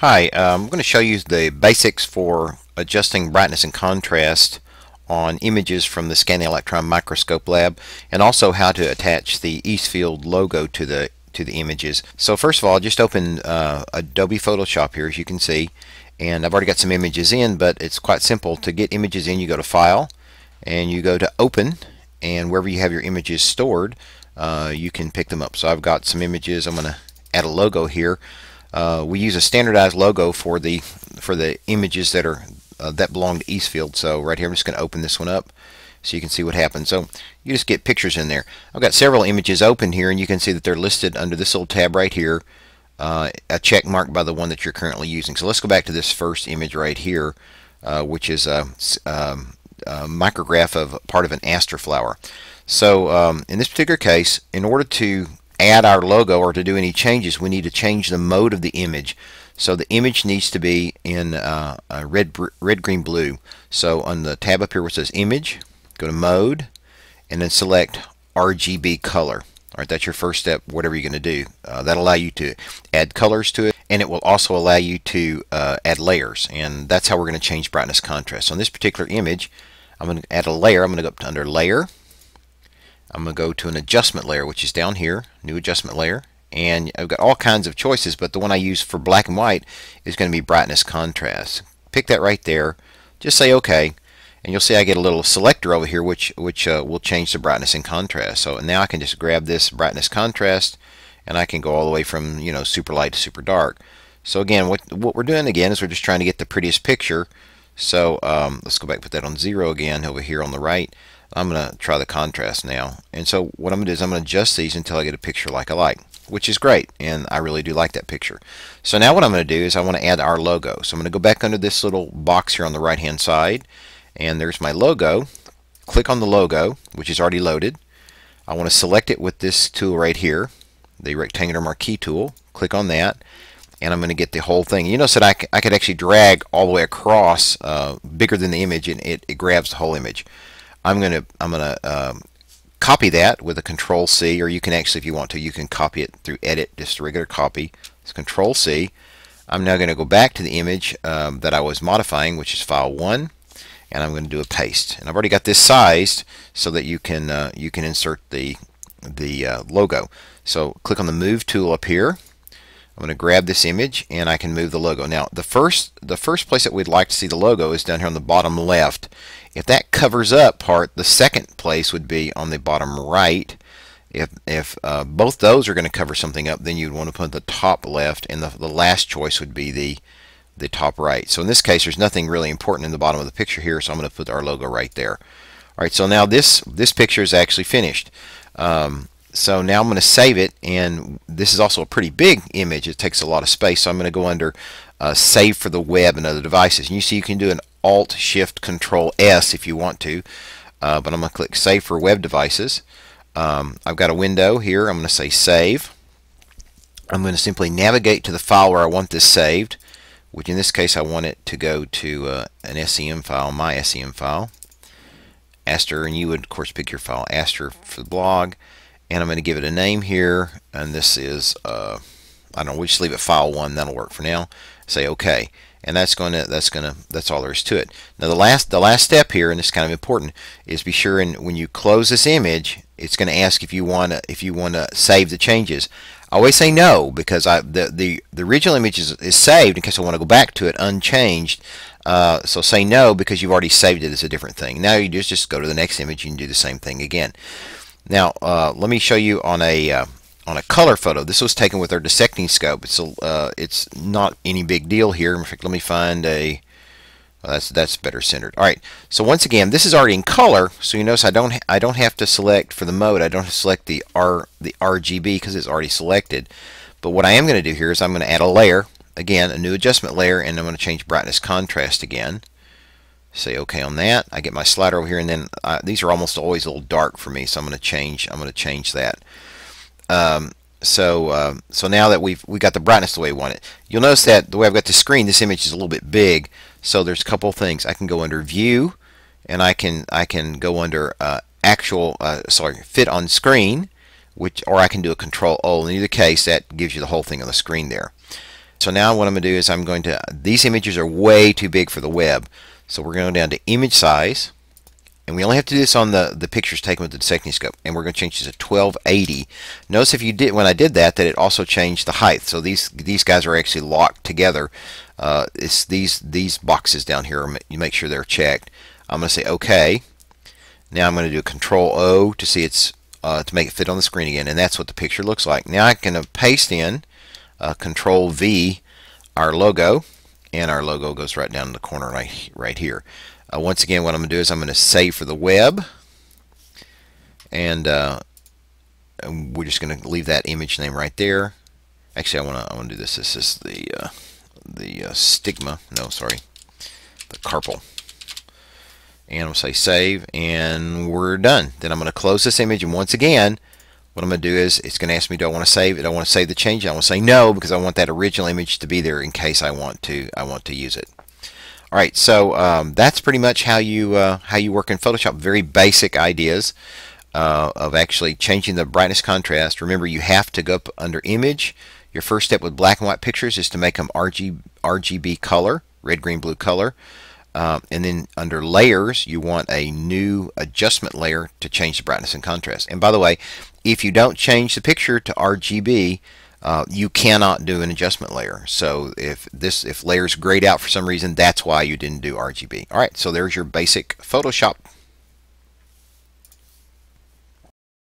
Hi, uh, I'm going to show you the basics for adjusting brightness and contrast on images from the Scanning Electron Microscope Lab and also how to attach the Eastfield logo to the to the images. So first of all just open uh, Adobe Photoshop here as you can see and I've already got some images in but it's quite simple to get images in you go to file and you go to open and wherever you have your images stored uh, you can pick them up. So I've got some images I'm going to add a logo here uh, we use a standardized logo for the for the images that are uh, that belong to Eastfield. So right here, I'm just going to open this one up so you can see what happens. So you just get pictures in there. I've got several images open here, and you can see that they're listed under this little tab right here, uh, a check mark by the one that you're currently using. So let's go back to this first image right here, uh, which is a, um, a, micrograph of part of an aster flower. So um, in this particular case, in order to add our logo or to do any changes, we need to change the mode of the image. So the image needs to be in uh, red, red, green, blue. So on the tab up here where it says Image, go to Mode, and then select RGB Color. All right, that's your first step, whatever you're going to do. Uh, that'll allow you to add colors to it, and it will also allow you to uh, add layers, and that's how we're going to change brightness contrast. So on this particular image, I'm going to add a layer. I'm going to go up to under Layer, I'm going to go to an adjustment layer, which is down here, new adjustment layer. And I've got all kinds of choices, but the one I use for black and white is going to be brightness contrast. Pick that right there. Just say OK. And you'll see I get a little selector over here, which, which uh, will change the brightness and contrast. So now I can just grab this brightness contrast, and I can go all the way from you know super light to super dark. So again, what, what we're doing again is we're just trying to get the prettiest picture. So um, let's go back and put that on zero again over here on the right. I'm going to try the contrast now. And so what I'm going to do is I'm going to adjust these until I get a picture like I like, which is great. And I really do like that picture. So now what I'm going to do is I want to add our logo. So I'm going to go back under this little box here on the right hand side. And there's my logo. Click on the logo, which is already loaded. I want to select it with this tool right here, the rectangular marquee tool. Click on that and I'm going to get the whole thing. You notice that I, I could actually drag all the way across uh, bigger than the image and it, it grabs the whole image. I'm going to I'm going to um, copy that with a Control C, or you can actually, if you want to, you can copy it through Edit, just a regular copy. It's Control C. I'm now going to go back to the image um, that I was modifying, which is File 1, and I'm going to do a paste. And I've already got this sized so that you can uh, you can insert the the uh, logo. So click on the Move tool up here. I'm going to grab this image and I can move the logo. Now the first the first place that we'd like to see the logo is down here on the bottom left. If that covers up part, the second place would be on the bottom right. If, if uh, both those are going to cover something up, then you'd want to put the top left and the, the last choice would be the the top right. So in this case there's nothing really important in the bottom of the picture here so I'm going to put our logo right there. Alright so now this this picture is actually finished. Um, so now I'm going to save it and this is also a pretty big image. It takes a lot of space so I'm going to go under uh, save for the web and other devices. And you see you can do an alt shift control S if you want to uh, but I'm going to click save for web devices. Um, I've got a window here. I'm going to say save. I'm going to simply navigate to the file where I want this saved which in this case I want it to go to uh, an SEM file, my SEM file. Aster, and you would of course pick your file, Aster for the blog and I'm going to give it a name here and this is uh, I don't know we just leave it file one that'll work for now. Say OK and that's going to that's going to that's all there is to it. Now the last the last step here and this is kind of important is be sure and when you close this image it's going to ask if you want to if you want to save the changes. I always say no because I the the, the original image is, is saved in case I want to go back to it unchanged. Uh, so say no because you've already saved it as a different thing. Now you just just go to the next image and do the same thing again now, uh, let me show you on a uh, on a color photo. This was taken with our dissecting scope. It's a, uh, it's not any big deal here. In fact, let me find a. Well, that's that's better centered. All right. So once again, this is already in color. So you notice I don't I don't have to select for the mode. I don't have to select the R the RGB because it's already selected. But what I am going to do here is I'm going to add a layer again, a new adjustment layer, and I'm going to change brightness contrast again say OK on that. I get my slider over here, and then uh, these are almost always a little dark for me, so I'm going to change. I'm going to change that. Um, so uh, so now that we've we got the brightness the way we want it, you'll notice that the way I've got the screen, this image is a little bit big. So there's a couple things. I can go under View, and I can I can go under uh, Actual uh, sorry Fit on Screen, which or I can do a Control O. In either case, that gives you the whole thing on the screen there. So now what I'm going to do is I'm going to, these images are way too big for the web. So we're going to go down to image size. And we only have to do this on the, the pictures taken with the dissecting scope. And we're going to change this to 1280. Notice if you did, when I did that, that it also changed the height. So these these guys are actually locked together. Uh, it's these these boxes down here, you make sure they're checked. I'm going to say OK. Now I'm going to do Control O to see it's uh, to make it fit on the screen again, and that's what the picture looks like. Now I can paste in uh, Control V our logo, and our logo goes right down in the corner right right here. Uh, once again, what I'm going to do is I'm going to save for the web, and, uh, and we're just going to leave that image name right there. Actually, I want to I want to do this. This is the uh, the uh, stigma. No, sorry, the carpel. And to say save, and we're done. Then I'm going to close this image, and once again, what I'm going to do is it's going to ask me, do I want to save it? I want to save the change. I want to say no because I want that original image to be there in case I want to I want to use it. All right, so um, that's pretty much how you uh, how you work in Photoshop. Very basic ideas uh, of actually changing the brightness contrast. Remember, you have to go up under Image. Your first step with black and white pictures is to make them RG, RGB color, red, green, blue color. Um, and then under layers, you want a new adjustment layer to change the brightness and contrast. And by the way, if you don't change the picture to RGB, uh, you cannot do an adjustment layer. So if this if layers grayed out for some reason, that's why you didn't do RGB. All right, so there's your basic Photoshop